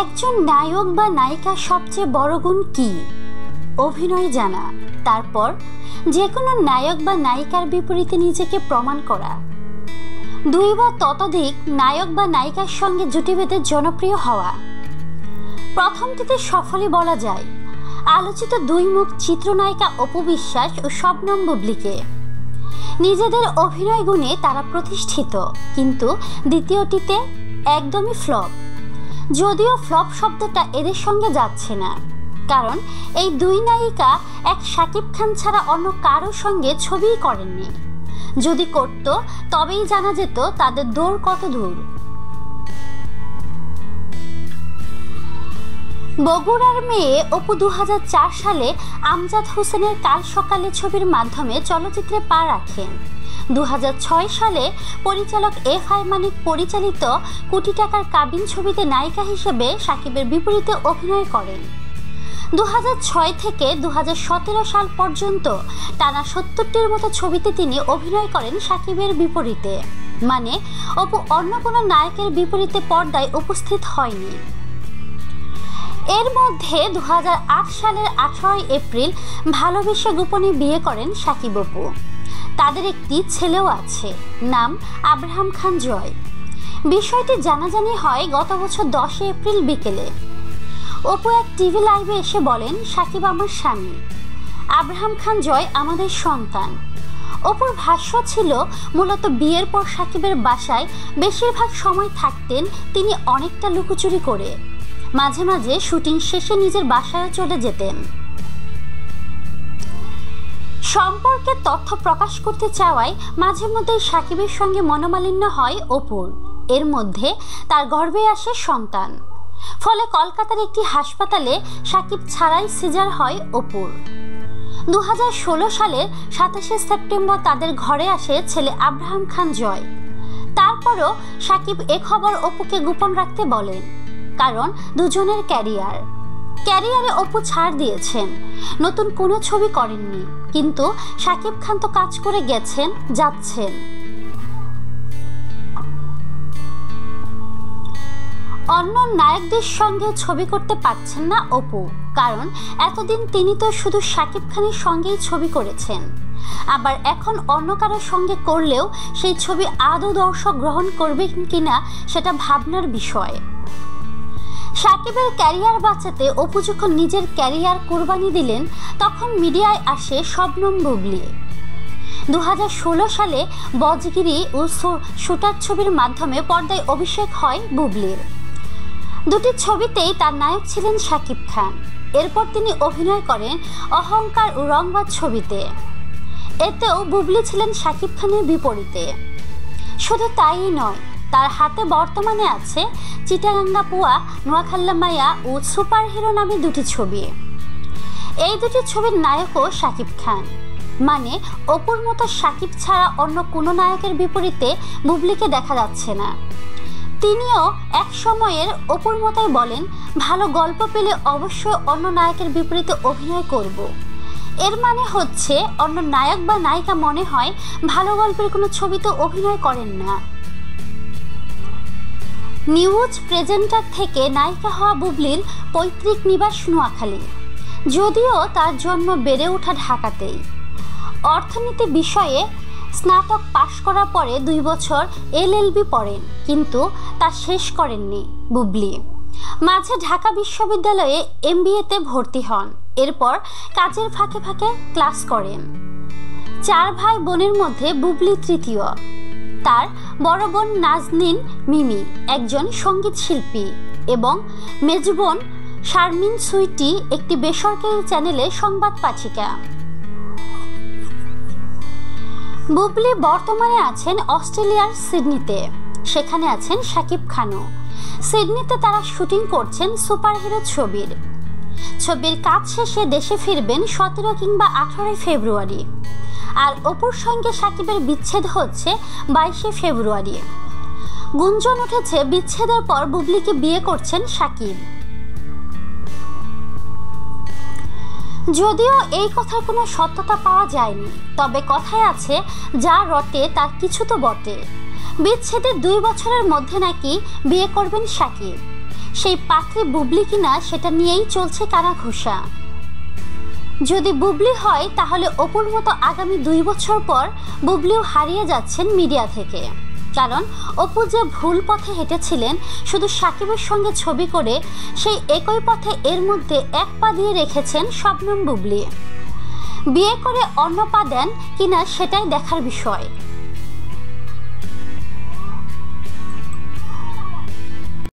একজন নায়ক বা নায়িকার সবচেয়ে বড় গুণ কি? অভিনয় জানা। তারপর যে কোনো নায়ক বা নায়িকার বিপরীতে নিজেকে প্রমাণ করা। দুই বা ততোধিক নায়ক বা নায়িকার সঙ্গে জুটি বেঁধে জনপ্রিয় হওয়া। প্রথমটিতে সফলই বলা যায়। আলোচিত দুই মুখ চিত্রনায়িকা অপু বিশ্বাস ও শবনম বুবলিকে। নিজেদের অভিনয় গুণে তারা প্রতিষ্ঠিত, কিন্তু দ্বিতীয়টিতে একদমই ফ্লপ। যদিও ফ্লপ শব্দটা এদের সঙ্গে যাচ্ছে না। কারণ এই দুই নায়িকা এক শাকিব খান ছাড়া অন্য কারও সঙ্গে ছবিই করেননি। যদি করত, তবেই জানা যেত তাদের দৌড় কত দূর। বগুড়ার মেয়ে অপু দু হাজার চার সালে আমজাদ হোসেনের কাল সকালে ছবির মাধ্যমে চলচ্চিত্রে পা রাখেন। দু হাজার ছয় সালে পরিচালক এফ আই মানিক পরিচালিত কোটি টাকার কাবিন ছবিতে নায়িকা হিসেবে সাকিবের বিপরীতে অভিনয় করেন। দু হাজার ছয় থেকে দু হাজার সতেরো সাল পর্যন্ত টানা সত্তরটির মতো ছবিতে তিনি অভিনয় করেন সাকিবের বিপরীতে। মানে অপু অন্য কোনো নায়কের বিপরীতে পর্দায় উপস্থিত হয়নি। এর মধ্যে দু হাজার আট সালের আঠারোই এপ্রিল ভালোবেসে গোপনে বিয়ে করেন সাকিব অপু। তাদের একটি ছেলেও আছে, নাম আব্রাহাম খান জয়। বিষয়টি জানাজানি হয় গত বছর দশই এপ্রিল বিকেলে। অপু এক টিভি লাইভে এসে বলেন, সাকিব আমার স্বামী। আব্রাহাম খান জয় আমাদের সন্তান। অপুর ভাষ্য ছিল, মূলত বিয়ের পর সাকিবের বাসায় বেশিরভাগ সময় থাকতেন তিনি অনেকটা লুকোচুরি করে। মাঝে মাঝে শুটিং শেষে নিজের বাসায় চলে যেতেন। সম্পর্কে তথ্য প্রকাশ করতে চাওয়ায় মাঝে মধ্যে সাকিবের সঙ্গে মনোমালিন্য হয় অপুর। এর মধ্যে তার গর্ভে আসে সন্তান। ফলে কলকাতার একটি হাসপাতালে সাকিব ছাড়াই সিজার হয় অপুর। দু হাজার ষোলো সালের সাতাশে সেপ্টেম্বর তাদের ঘরে আসে ছেলে আব্রাহাম খান জয়। তারপরও সাকিব এ খবর অপুকে গোপন রাখতে বলেন। কারণ দুজনের ক্যারিয়ার। ক্যারিয়ারে অপু ছাড় দিয়েছেন। নতুন কোনো ছবি করেননি। কিন্তু সাকিব খান তো কাজ করে গেছেন, যাচ্ছেন। অন্য নায়কদের সঙ্গে ছবি করতে পারছেন না অপু। কারণ এতদিন তিনি তো শুধু শাকিব খানের সঙ্গেই ছবি করেছেন। আবার এখন অন্য কারোর সঙ্গে করলেও সেই ছবি আদৌ দর্শক গ্রহণ করবে কিনা সেটা ভাবনার বিষয়। সাকিবের ক্যারিয়ার বাঁচাতে অপু যখন নিজের ক্যারিয়ার কোরবানি দিলেন, তখন মিডিয়ায় আসে শবনম বুবলি। দু হাজার ষোলো সালে বজগিরি ও শুটার ছবির মাধ্যমে পর্দায় অভিষেক হয় বুবলির। দুটি ছবিতেই তার নায়ক ছিলেন শাকিব খান। এরপর তিনি অভিনয় করেন অহংকার ও রংবাদ ছবিতে। এতেও বুবলি ছিলেন শাকিব খানের বিপরীতে। শুধু তাই নয় তার হাতে বর্তমানে আছে চিটাগাঙ্গা পুয়া, নোয়াখাল্লা মায়া ও সুপার হিরো নামে দুটি ছবি। এই দুটি ছবির নায়কও শাকিব খান। মানে অপুর মতো সাকিব ছাড়া অন্য কোনো নায়কের বিপরীতে বুবলিকে দেখা যাচ্ছে না। তিনিও এক সময়ের অপুর মতোই বলেন, ভালো গল্প পেলে অবশ্যই অন্য নায়কের বিপরীতে অভিনয় করব। এর মানে হচ্ছে, অন্য নায়ক বা নায়িকা মনে হয় ভালো গল্পের কোনো ছবিতে অভিনয় করেন না। নিউজ প্রেজেন্টার থেকে নায়িকা হওয়া বুবলির পৈতৃক নিবাস নোয়াখালী। যদিও তার জন্ম বেড়ে ওঠা ঢাকাতেই। অর্থনীতি বিষয়ে স্নাতক পাশ করার পরে দুই বছর এলএলবি পড়েন, কিন্তু তা শেষ করেননি বুবলি। মাঝে ঢাকা বিশ্ববিদ্যালয়ে এমবিএতে ভর্তি হন, এরপর কাজের ফাঁকে ফাঁকে ক্লাস করেন। চার ভাই বোনের মধ্যে বুবলি তৃতীয়। তার বড় বোন নাজনিন মিমি, একজন সংগীত শিল্পী এবং মেজবোন শারমিন সুইটি, একটি বেসরকারি চ্যানেলে সংবাদ পাঠিকা। বুবলি বর্তমানে আছেন অস্ট্রেলিয়ার সিডনিতে। সেখানে আছেন শাকিব খানও। সিডনিতে তারা শুটিং করছেন সুপারহিরো ছবির। ছবির কাজ শেষে দেশে ফিরবেন সতেরো কিংবা আঠারোই ফেব্রুয়ারি। আর অপুর সঙ্গে সাকিবের বিচ্ছেদ হচ্ছে বাইশে ফেব্রুয়ারি। গুঞ্জন উঠেছে, বিচ্ছেদের পর বুবলিকে বিয়ে করছেন সাকিব। যদিও এই কথার কোনো সত্যতা পাওয়া যায়নি, তবে কথায় আছে, যা রটে তার কিছু তো বটে। বিচ্ছেদের দুই বছরের মধ্যে নাকি বিয়ে করবেন সাকিব। সেই পাত্রে বুবলি কিনা সেটা নিয়েই চলছে কানা ঘুষা যদি বুবলি হয়, তাহলে অপুর মতো আগামী দুই বছর পর বুবলিও হারিয়ে যাচ্ছেন মিডিয়া থেকে। কারণ, অপু যে ভুল পথে হেঁটেছিলেন, শুধু সাকিবের সঙ্গে ছবি করে, সেই একই পথে এর মধ্যে এক পা দিয়ে রেখেছেন শবনম বুবলি। বিয়ে করে অন্য পা দেন কিনা সেটাই দেখার বিষয়।